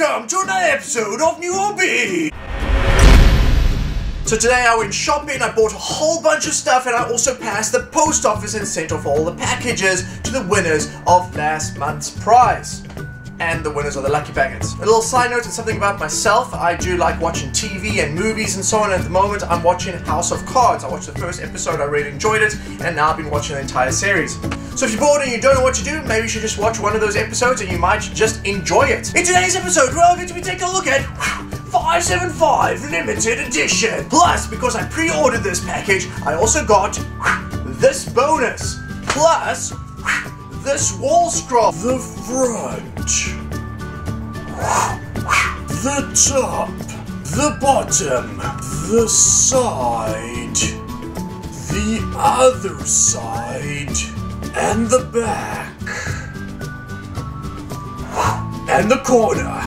welcome to another episode of New OB! So today I went shopping, I bought a whole bunch of stuff, and I also passed the post office and sent off all the packages to the winners of last month's prize. And the winners of the lucky packets. A little side note and something about myself. I do like watching TV and movies and so on. At the moment, I'm watching House of Cards. I watched the first episode, I really enjoyed it, and now I've been watching the entire series. So if you're bored and you don't know what to do, maybe you should just watch one of those episodes and you might just enjoy it. In today's episode, we're going to be taking a look at 575 limited edition. Plus, because I pre-ordered this package, I also got this bonus. Plus, this wall scroll. The front. The top. The bottom. The side. The other side. And the back. And the corner.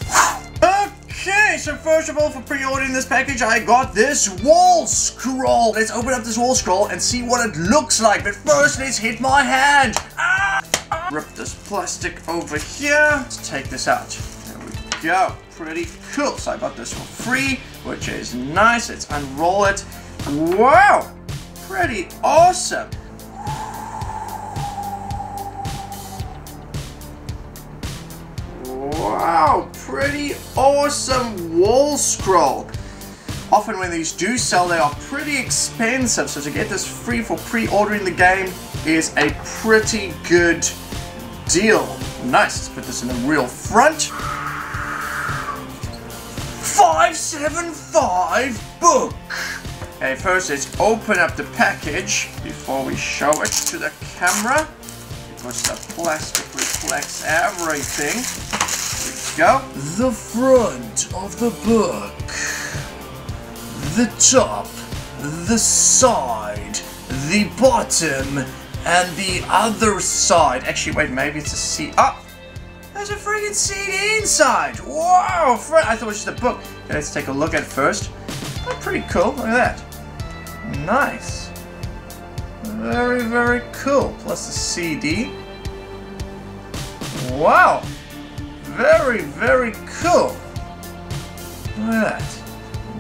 Okay, so first of all, for pre-ordering this package, I got this wall scroll. Let's open up this wall scroll and see what it looks like. But first, let's hit my hand. Ah! Rip this plastic over here. Let's take this out. There we go. Pretty cool. So I got this for free, which is nice. Let's unroll it. Wow! Pretty awesome. Wow, pretty awesome wall scroll. Often when these do sell, they are pretty expensive, so to get this free for pre-ordering the game is a pretty good deal. Nice, let's put this in the real front. 575 book. Okay, first let's open up the package before we show it to the camera. Because the plastic reflects everything go. The front of the book. The top. The side. The bottom. And the other side. Actually, wait, maybe it's a C. Ah! There's a freaking CD inside! Wow! I thought it was just a book. Okay, let's take a look at first. Oh, pretty cool. Look at that. Nice. Very, very cool. Plus the CD. Wow! Very, very cool. Look at that.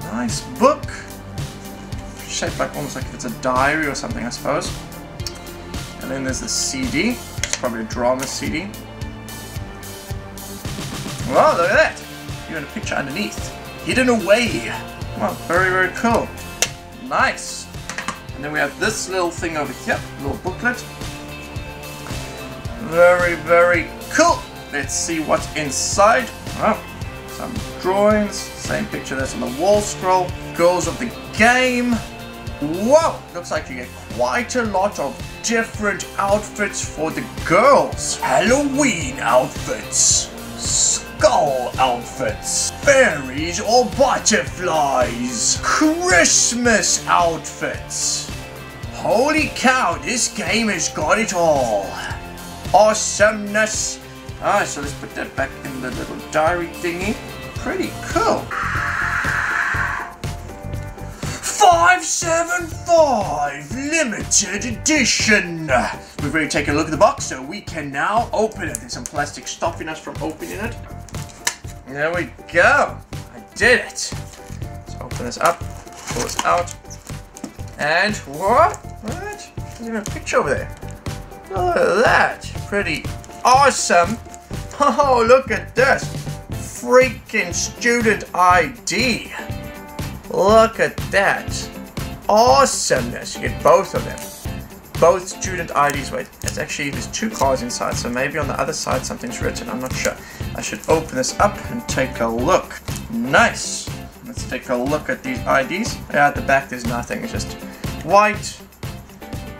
Nice book. Shaped like almost like if it's a diary or something, I suppose. And then there's the CD. It's probably a drama CD. Wow, look at that. Even a picture underneath. Hidden away. Wow, very, very cool. Nice. And then we have this little thing over here, little booklet. Very, very cool. Let's see what's inside. Some drawings. Same picture that's on the wall scroll. Goals of the game. Whoa! Looks like you get quite a lot of different outfits for the girls. Halloween outfits. Skull outfits. Fairies or butterflies. Christmas outfits. Holy cow, this game has got it all. Awesomeness Alright, so let's put that back in the little diary thingy. Pretty cool. 575 limited edition. We've already taken a look at the box, so we can now open it. There's some plastic stopping us from opening it. There we go. I did it. Let's open this up, pull this out. And what? What? There's even a picture over there. Look at that. Pretty awesome. Oh, look at this. Freaking student ID. Look at that. Awesomeness. You get both of them. Both student IDs. Wait, it's actually, there's two cards inside, so maybe on the other side something's written. I'm not sure. I should open this up and take a look. Nice. Let's take a look at these IDs. Yeah, at the back there's nothing. It's just white,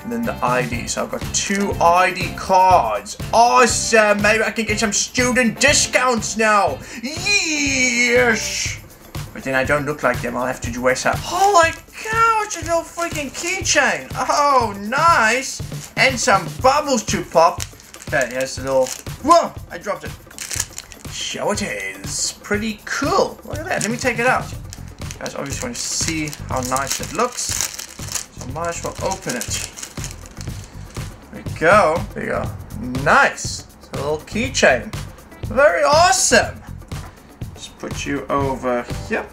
and then the ID. So I've got two ID cards. Awesome! Maybe I can get some student discounts now. Yes! But then I don't look like them. I'll have to dress up. Holy cow! It's a little freaking keychain. Oh, nice! And some bubbles to pop. Okay, here's the little... Whoa! I dropped it. So it is. Pretty cool. Look at that. Let me take it out. You guys obviously want to see how nice it looks. So I might as well open it go. There you go. Nice. It's a little keychain. Very awesome. Just put you over here.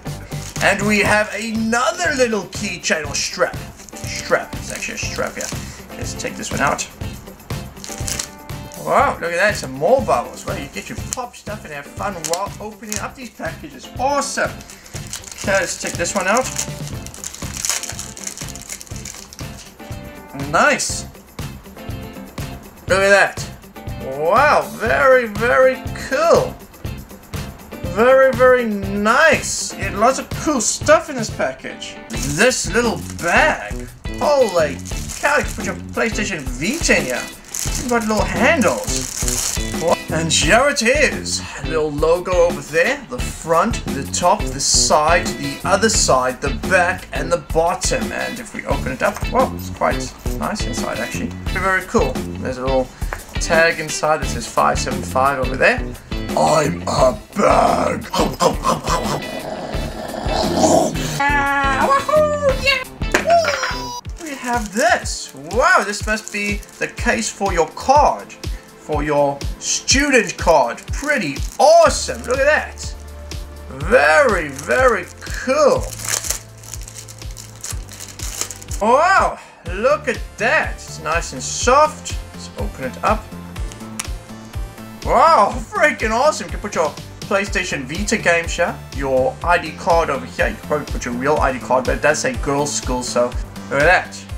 And we have another little keychain or strap. Strap. It's actually a strap here. Let's take this one out. Wow, look at that, some more bubbles. Well, you get your pop stuff and have fun while opening up these packages. Awesome. Okay, let's take this one out. Nice. Look at that. Wow, very, very cool. Very, very nice. Lots of cool stuff in this package. This little bag. Holy cow, you can put your PlayStation Vita in here. Got little handles. And here it is. A little logo over there. The front, the top, the side, the other side, the back, and the bottom. And if we open it up, well, it's quite nice inside actually. Very, very cool. There's a little tag inside that says 575 over there. I'm a bag. Ah! Have this. Wow, this must be the case for your card. For your student card. Pretty awesome. Look at that. Very, very cool. Wow, look at that. It's nice and soft. Let's open it up. Wow, freaking awesome. You can put your PlayStation Vita game share, your ID card over here. You can probably put your real ID card, but it does say girls school, so look at that.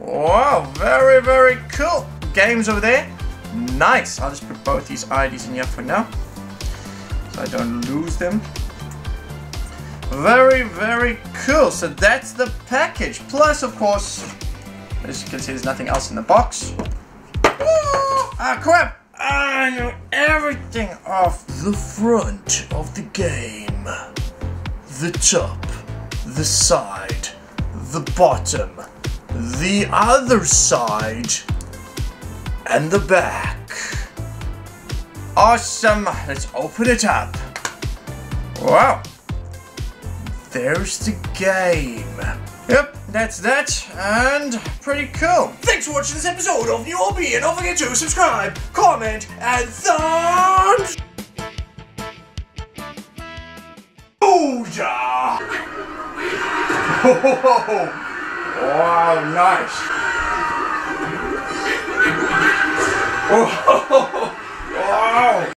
Wow, very, very cool. Games over there. Nice. I'll just put both these IDs in here for now, so I don't lose them. Very, very cool. So that's the package. Plus, of course, as you can see, there's nothing else in the box. Ah, crap! I know everything off the front of the game. The top, the side, the bottom, the other side, and the back. Awesome! Let's open it up. Wow. There's the game. Yep, that's that, and pretty cool. Thanks for watching this episode of New OB, and don't forget to subscribe, comment, and thumbs. Booja! wow, nice. Oh, wow.